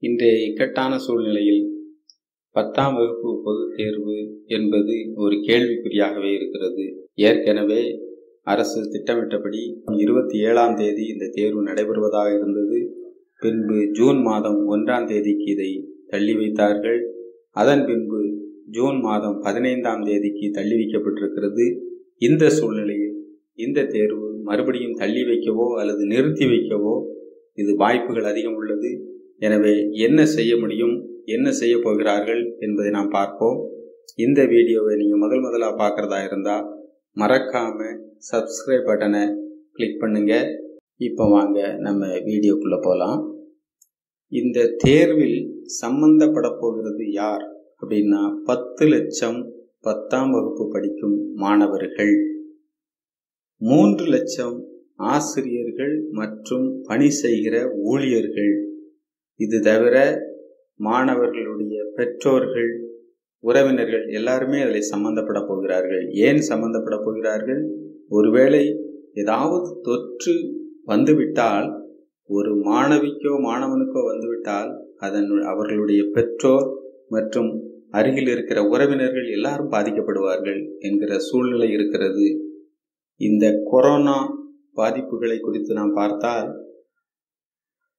இன்றைய இக்கட்டான சூழ்நிலையில் பத்தாம் வகுப்பு பொதுத் தேர்வு என்பது ஒரு கேள்விக்குறியாகவே இருக்கிறது. ஏற்கனவே அரசு திட்டமிட்டபடி இருபத்தி ஏழாம் தேதி இந்த தேர்வு நடைபெறுவதாக இருந்தது. பின்பு ஜூன் மாதம் ஒன்றாம் தேதிக்கு இதை தள்ளி வைத்தார்கள். அதன் பின்பு ஜூன் மாதம் பதினைந்தாம் தேதிக்கு தள்ளி வைக்கப்பட்டிருக்கிறது. இந்த சூழ்நிலையில் இந்த தேர்வு மறுபடியும் தள்ளி வைக்கவோ அல்லது நிறுத்தி வைக்கவோ இது வாய்ப்புகள் அதிகம் உள்ளது. எனவே என்ன செய்ய முடியும் என்ன செய்ய போகிறார்கள் என்பதை நாம் பார்ப்போம். இந்த வீடியோவை நீங்கள் முதல் முதலாக பார்க்குறதா இருந்தால் மறக்காமல் சப்ஸ்கிரைப் பட்டனை கிளிக் பண்ணுங்கள் இப்போ வாங்க நம்ம வீடியோக்குள்ளே போகலாம் இந்த தேர்வில் சம்பந்தப்பட போகிறது யார் அப்படின்னா பத்து லட்சம் பத்தாம் வகுப்பு படிக்கும் மாணவர்கள் மூன்று லட்சம் ஆசிரியர்கள் மற்றும் பணி செய்கிற ஊழியர்கள். இது தவிர மாணவர்களுடைய பெற்றோர்கள் உறவினர்கள் எல்லாருமே அதில் சம்பந்தப்பட போகிறார்கள். ஏன் சம்பந்தப்பட போகிறார்கள்? ஒருவேளை ஏதாவது தொற்று வந்துவிட்டால் ஒரு மாணவிக்கோ மாணவனுக்கோ வந்துவிட்டால் அதன் அவர்களுடைய பெற்றோர் மற்றும் அருகில் இருக்கிற உறவினர்கள் எல்லாரும் பாதிக்கப்படுவார்கள் என்கிற சூழ்நிலை இருக்கிறது. இந்த கொரோனா பாதிப்புகளை குறித்து நாம் பார்த்தால்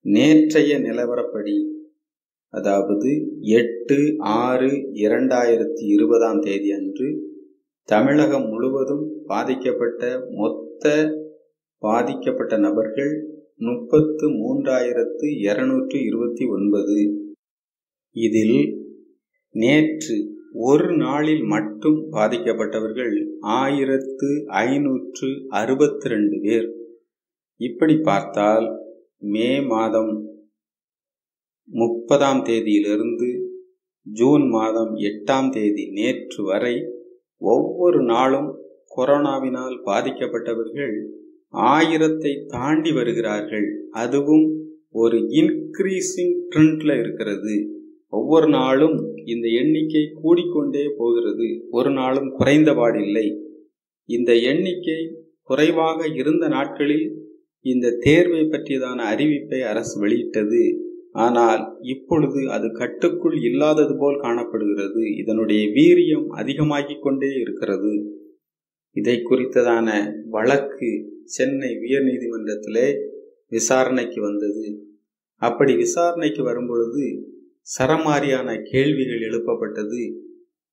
நேற்றைய நிலவரப்படி அதாவது எட்டு ஆறு இரண்டாயிரத்தி இருபதாம் தேதி அன்று தமிழகம் முழுவதும் பாதிக்கப்பட்ட மொத்த பாதிக்கப்பட்ட நபர்கள் முப்பத்து மூன்றாயிரத்து இருநூற்று இருபத்தி ஒன்பது இதில் நேற்று ஒரு நாளில் மட்டும் பாதிக்கப்பட்டவர்கள் ஆயிரத்து ஐநூற்று அறுபத்தி ரெண்டு பேர். இப்படி பார்த்தால் மே மாதம் முப்பதாம் தேதியிலிருந்து ஜூன் மாதம் எட்டாம் தேதி நேற்று வரை ஒவ்வொரு நாளும் கொரோனாவினால் பாதிக்கப்பட்டவர்கள் ஆயிரத்தை தாண்டி வருகிறார்கள். அதுவும் ஒரு இன்க்ரீசிங் ட்ரெண்ட்ல இருக்கிறது. ஒவ்வொரு நாளும் இந்த எண்ணிக்கை கூடிக்கொண்டே போகிறது. ஒரு நாளும் குறைந்தபாடில்லை இந்த எண்ணிக்கை குறைவாக இருந்த நாட்களில் இந்த தேர்வை பற்றியதான அறிவிப்பை அரசு வெளியிட்டது. ஆனால் இப்பொழுது அது கட்டுக்குள் இல்லாதது போல் காணப்படுகிறது. இதனுடைய வீரியம் அதிகமாகிக் கொண்டே இருக்கிறது. இதை குறித்ததான வழக்கு சென்னை உயர் நீதிமன்றத்திலே விசாரணைக்கு வந்தது. அப்படி விசாரணைக்கு வரும்பொழுது சரமாரியான கேள்விகள் எழுப்பப்பட்டது.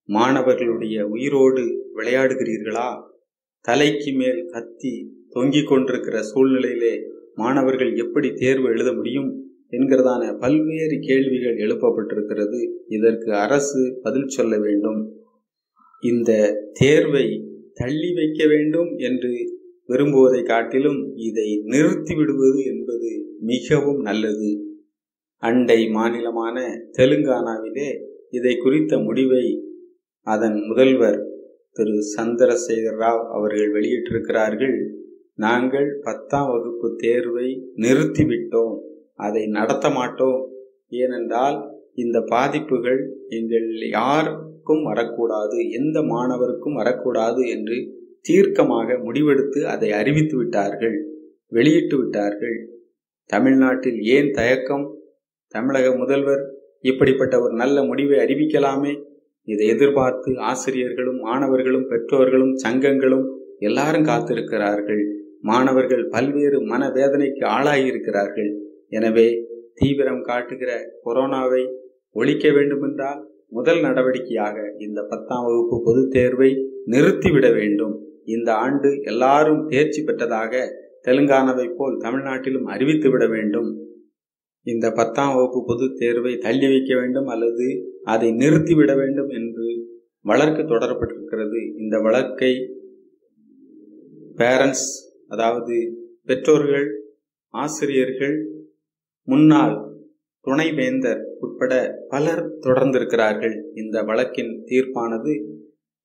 மாணவர்களுடைய உயிரோடு விளையாடுகிறீர்களா? தலைக்கு மேல் கத்தி தொங்கிக் கொண்டிருக்கிற சூழ்நிலையிலே மாணவர்கள் எப்படி தேர்வு எழுத முடியும் என்கிறதான பல்வேறு கேள்விகள் எழுப்பப்பட்டிருக்கிறது. இதற்கு அரசு பதில் சொல்ல வேண்டும். இந்த தேர்வை தள்ளி வைக்க வேண்டும் என்று விரும்புவதை காட்டிலும் இதை நிறுத்தி விடுவது என்பது மிகவும் நல்லது. அண்டை மாநிலமான தெலுங்கானாவிலே இதை குறித்த முடிவை அதன் முதல்வர் திரு சந்திரசேகர் ராவ் அவர்கள் வெளியிட்டிருக்கிறார்கள். நாங்கள் பத்தாம் வகுப்பு தேர்வை நிறுத்திவிட்டோம். அதை நடத்த மாட்டோம். ஏனென்றால் இந்த பாதிப்புகள் எங்கள் யாருக்கும் வரக்கூடாது எந்த மாணவருக்கும் வரக்கூடாது என்று தீர்க்கமாக முடிவெடுத்து அதை அறிவித்து விட்டார்கள் வெளியிட்டு விட்டார்கள். தமிழ்நாட்டில் ஏன் தயக்கம்? தமிழக முதல்வர் இப்படிப்பட்ட ஒரு நல்ல முடிவை அறிவிக்கலாமே? இதை எதிர்பார்த்து ஆசிரியர்களும் மாணவர்களும் பெற்றோர்களும் சங்கங்களும் எல்லாரும் காத்திருக்கிறார்கள். மாணவர்கள் பல்வேறு மனவேதனைக்கு ஆளாகியிருக்கிறார்கள் எனவே தீவிரம் காட்டுகிற கொரோனாவை ஒழிக்க வேண்டுமென்றால் முதல் நடவடிக்கையாக இந்த பத்தாம் வகுப்பு பொதுத் தேர்வை நிறுத்திவிட வேண்டும். இந்த ஆண்டு எல்லாரும் தேர்ச்சி பெற்றதாக தெலுங்கானாவை போல் தமிழ்நாட்டிலும் அறிவித்து விட வேண்டும். இந்த பத்தாம் வகுப்பு பொதுத் தேர்வை தள்ளி வைக்க வேண்டும் அல்லது அதை நிறுத்திவிட வேண்டும் என்று வழக்கு தொடரப்பட்டிருக்கிறது. இந்த வழக்கை பேரண்ட்ஸ் அதாவது பெற்றோர்கள் ஆசிரியர்கள் முன்னாள் துணைவேந்தர் உட்பட பலர் தொடர்ந்திருக்கிறார்கள். இந்த வழக்கின் தீர்ப்பானது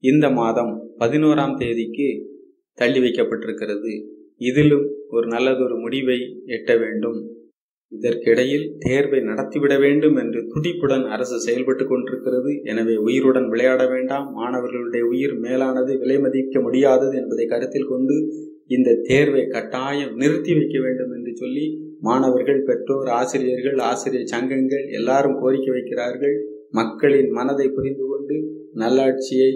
இந்த மாதம் பதினோராம் தேதிக்கு தள்ளி வைக்கப்பட்டிருக்கிறது. இதிலும் ஒரு நல்லதொரு முடிவை எட்ட வேண்டும். இதற்கிடையில் தேர்வை நடத்திவிட வேண்டும் என்று துடிப்புடன் அரசு செயல்பட்டு கொண்டிருக்கிறது. எனவே உயிருடன் விளையாட வேண்டாம். மாணவர்களுடைய உயிர் மேலானது விலை மதிக்க முடியாதது என்பதை கருத்தில் கொண்டு இந்த தேர்வை கட்டாயம் நிறுத்தி வைக்க வேண்டும் என்று சொல்லி மாணவர்கள் பெற்றோர் ஆசிரியர்கள் ஆசிரியர் சங்கங்கள் எல்லாரும் கோரிக்கை வைக்கிறார்கள். மக்களின் மனதை புரிந்து கொண்டு நல்லாட்சியை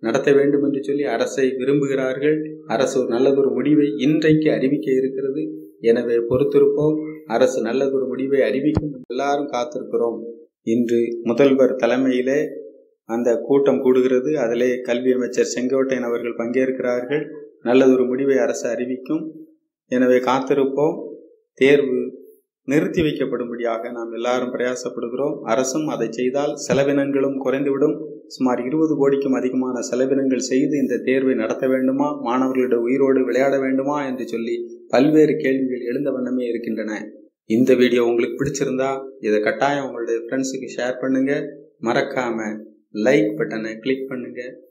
நடத்த வேண்டும் என்று சொல்லி அரசை விரும்புகிறார்கள். அரசு ஒரு நல்லதொரு முடிவை இன்றைக்கு அறிவிக்க இருக்கிறது. எனவே பொறுத்திருப்போம். அரசு நல்லதொரு முடிவை அறிவிக்கும் எல்லாரும் காத்திருக்கிறோம். இன்று முதல்வர் தலைமையிலே அந்த கூட்டம் கூடுகிறது. அதிலே கல்வி அமைச்சர் செங்கோட்டையன் அவர்கள் பங்கேற்கிறார்கள். நல்லதொரு முடிவை அரசு அறிவிக்கும். எனவே காத்திருப்போம். தேர்வு நிறுத்தி வைக்கப்படும்படியாக நாம் எல்லாரும் பிரயாசப்படுகிறோம். அரசும் அதை செய்தால் செலவினங்களும் குறைந்துவிடும். சுமார் இருபது கோடிக்கும் அதிகமான செலவினங்கள் செய்து இந்த தேர்வை நடத்த வேண்டுமா? மாணவர்களிடம் உயிரோடு விளையாட வேண்டுமா? என்று சொல்லி பல்வேறு கேள்விகள் எழுந்த வண்ணமே இருக்கின்றன. இந்த வீடியோ உங்களுக்கு பிடிச்சிருந்தா இதை கட்டாயம் உங்களுடைய ஃப்ரெண்ட்ஸுக்கு ஷேர் பண்ணுங்க. மறக்காம லைக் பட்டனை கிளிக் பண்ணுங்க.